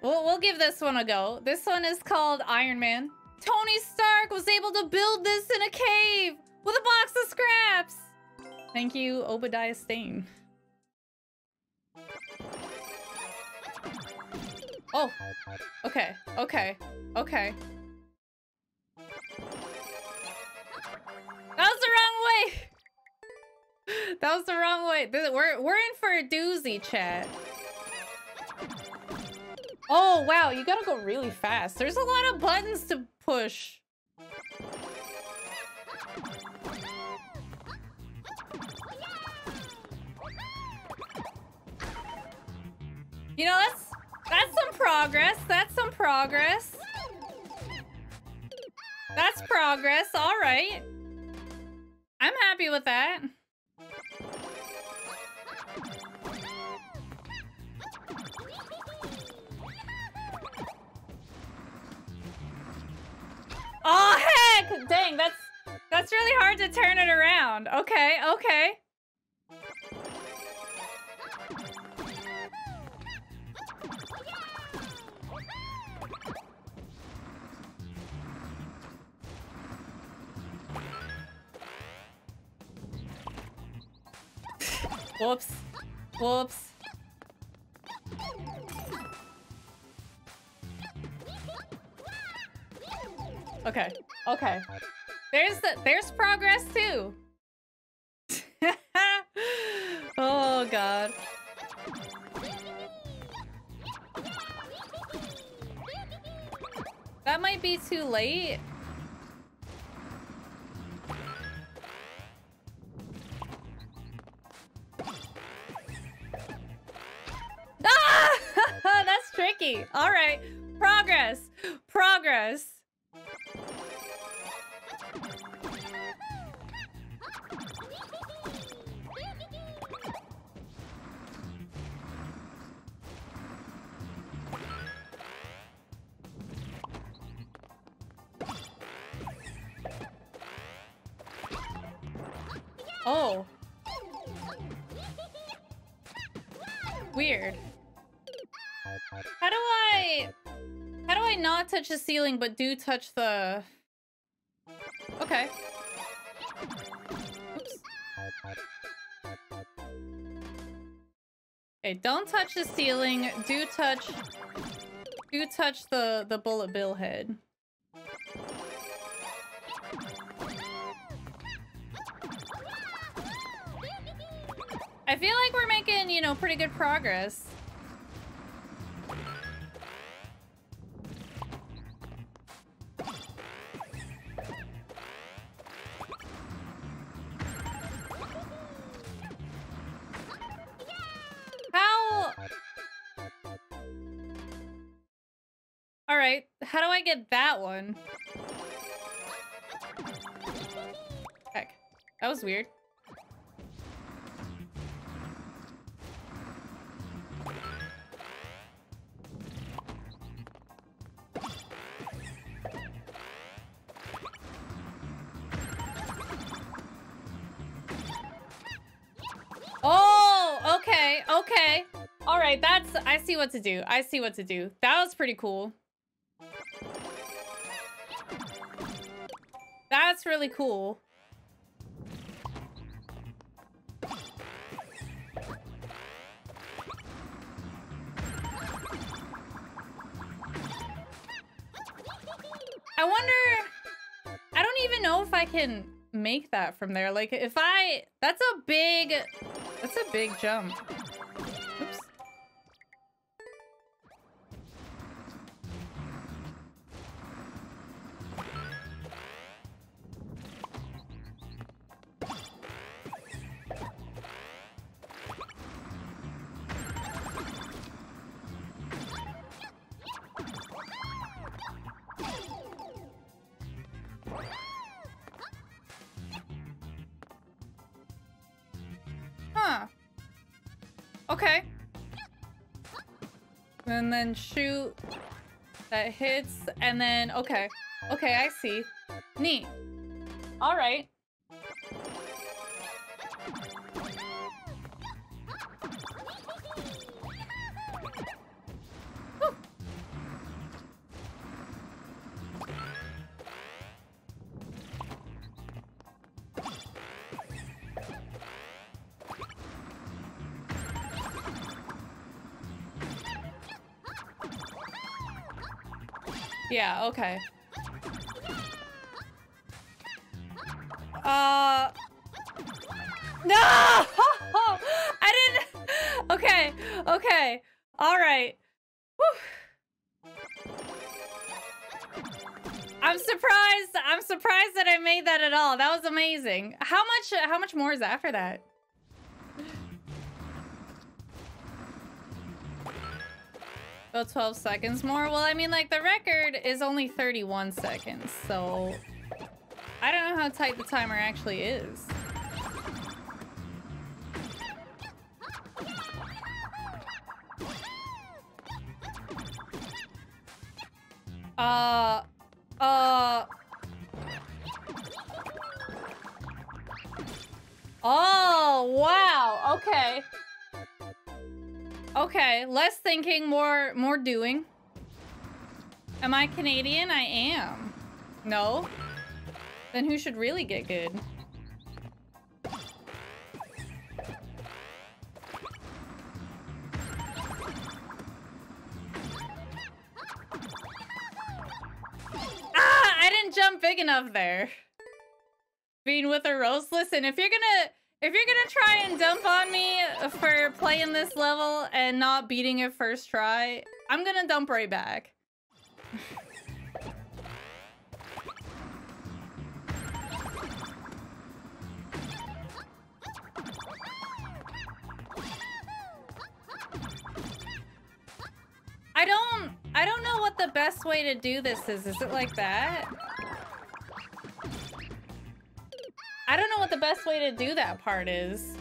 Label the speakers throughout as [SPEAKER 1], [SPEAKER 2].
[SPEAKER 1] We'll, we'll give this one a go. This one is called Iron Man. Tony Stark was able to build this in a cave with a box of scraps. Thank you, Obadiah Stane. Oh, okay, okay, okay. That was the wrong way. That was the wrong way. We're we're in for a doozy, chat. Oh wow, you gotta go really fast. There's a lot of buttons to push. You know, that's that's some progress. That's some progress. That's progress. All right. I'm happy with that. Dang, that's that's really hard to turn it around. Okay, okay. Whoops. Whoops. Okay. Okay. There's the there's progress too. oh god. That might be too late. Ah! That's tricky. All right. Progress. Progress. Oh. Weird. How do I... How do I not touch the ceiling but do touch the... Okay. Okay, don't touch the ceiling. Do touch... Do touch the, the bullet bill head. I feel like we're making, you know, pretty good progress. How... Alright, how do I get that one? Heck, that was weird. Okay. All right, that's, I see what to do. I see what to do. That was pretty cool. That's really cool. I wonder... I don't even know if I can make that from there. Like, if I... That's a big... That's a big jump. Okay. And then shoot. That hits. And then, okay. Okay, I see. Neat. All right. Yeah, okay. Uh... No! I didn't... Okay, okay. All right. Whew. I'm surprised. I'm surprised that I made that at all. That was amazing. How much how much more is after that? About 12 seconds more? Well, I mean, like, the record is only 31 seconds, so... I don't know how tight the timer actually is. Uh... Uh... Oh, wow. Okay. Okay, less thinking, more more doing. Am I Canadian? I am. No? Then who should really get good? Ah! I didn't jump big enough there. Being with a rose. Listen, if you're gonna if you're gonna try and dump on me for playing this level and not beating it first try, I'm gonna dump right back. I don't I don't know what the best way to do this is. Is it like that? I don't know what the best way to do that part is.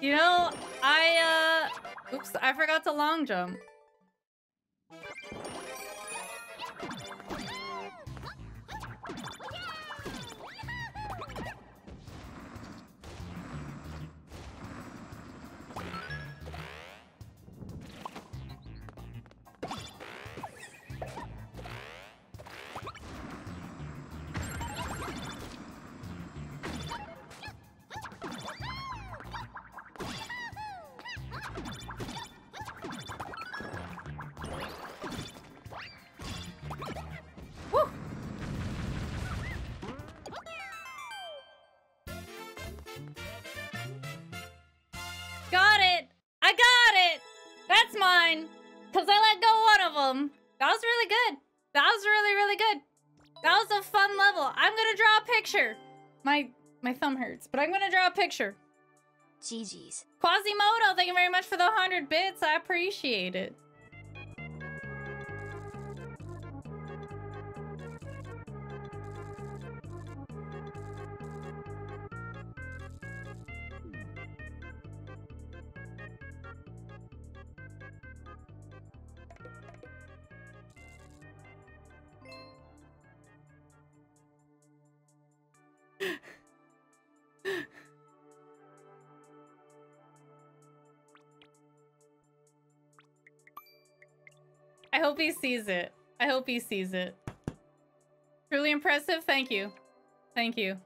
[SPEAKER 1] You know, I, uh... Oops, I forgot to long jump. Got it! That's mine! Because I let go one of them. That was really good. That was really, really good. That was a fun level. I'm gonna draw a picture. My my thumb hurts, but I'm gonna draw a picture.
[SPEAKER 2] GG's.
[SPEAKER 1] Quasimodo, thank you very much for the 100 bits. I appreciate it. I hope he sees it. I hope he sees it. Truly impressive. Thank you. Thank you.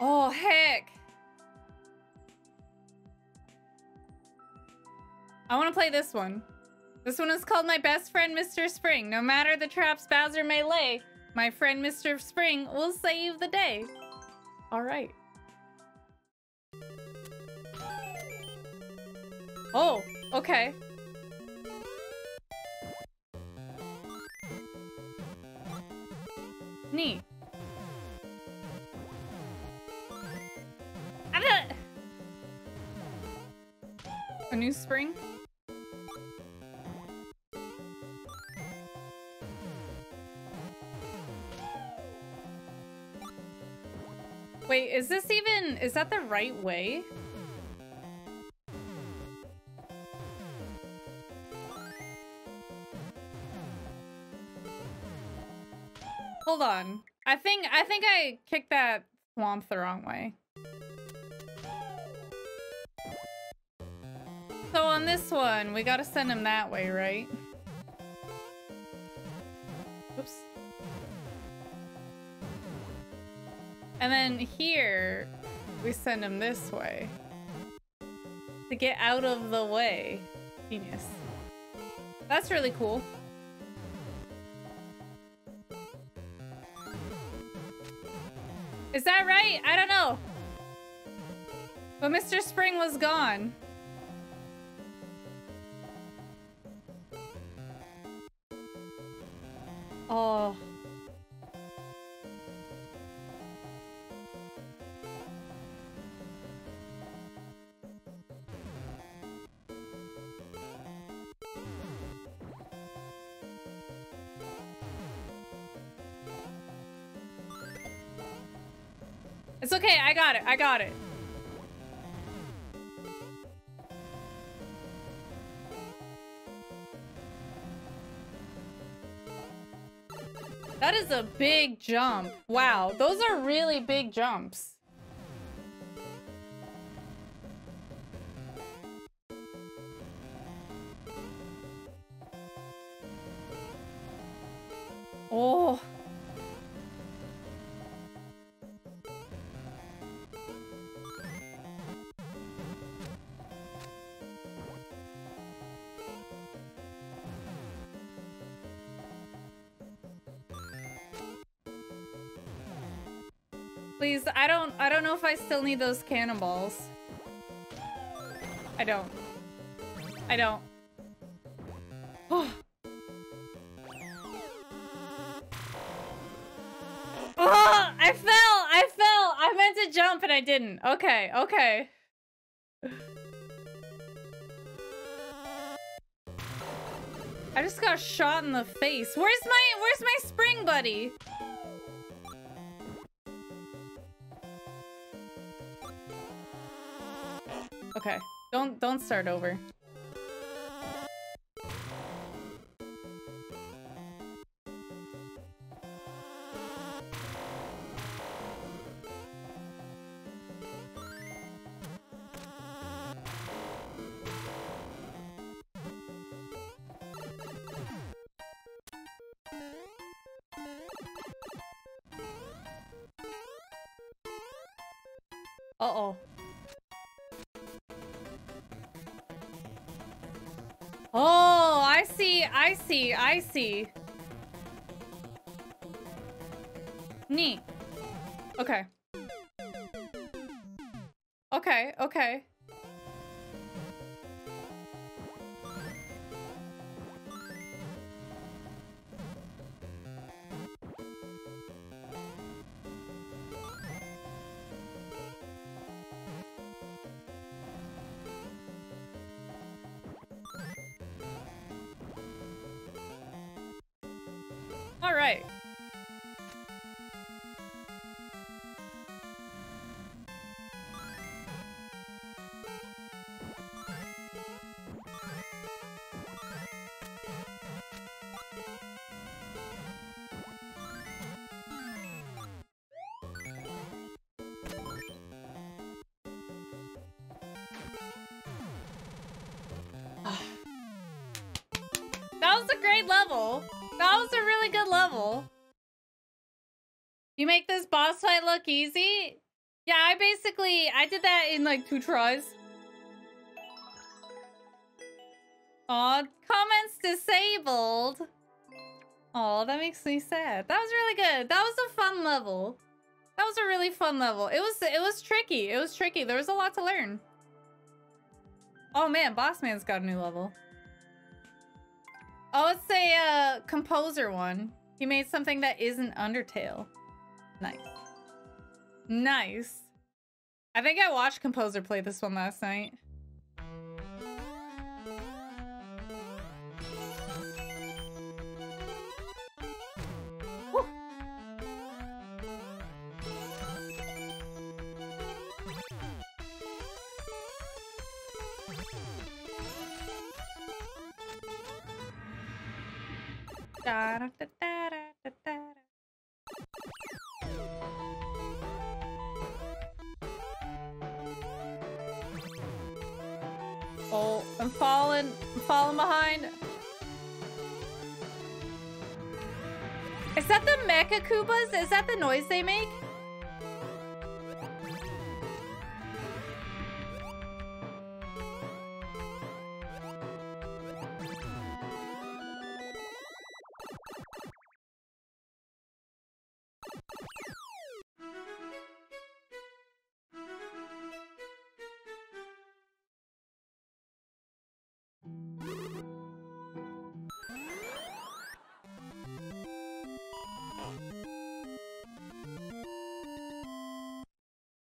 [SPEAKER 1] Oh, heck. I want to play this one. This one is called My Best Friend Mr. Spring. No matter the traps Bowser may lay, my friend Mr. Spring will save the day. All right. Oh, okay. Gonna... A new spring? Wait, is this even... Is that the right way? Hold on. I think I think I kicked that swamp the wrong way. So on this one, we gotta send him that way, right? Oops. And then here, we send him this way. To get out of the way. Genius. That's really cool. That right? I don't know. But Mr. Spring was gone. Oh. It's okay, I got it, I got it. That is a big jump. Wow, those are really big jumps. Oh. Please, I don't I don't know if I still need those cannonballs. I don't. I don't. Oh. Oh, I fell! I fell! I meant to jump and I didn't. Okay, okay. I just got shot in the face. Where's my where's my spring buddy? Okay. Don't don't start over. Oh, I see, I see, I see. Neat. Okay. Okay, okay. All right. That was a great level. That was a really good level. You make this boss fight look easy? Yeah, I basically, I did that in like two tries. Aw, comments disabled. Aw, that makes me sad. That was really good. That was a fun level. That was a really fun level. It was it was tricky. It was tricky. There was a lot to learn. Oh man, Boss Man's got a new level. Oh, it's a uh, composer one. He made something that isn't Undertale. Nice. Nice. I think I watched Composer play this one last night. Oh, I'm falling. I'm falling behind. Is that the Mecha Koopas? Is that the noise they make?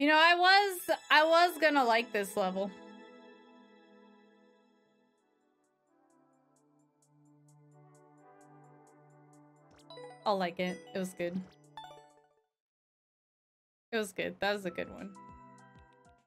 [SPEAKER 1] You know, I was I was gonna like this level. I'll like it. It was good. It was good. That was a good one.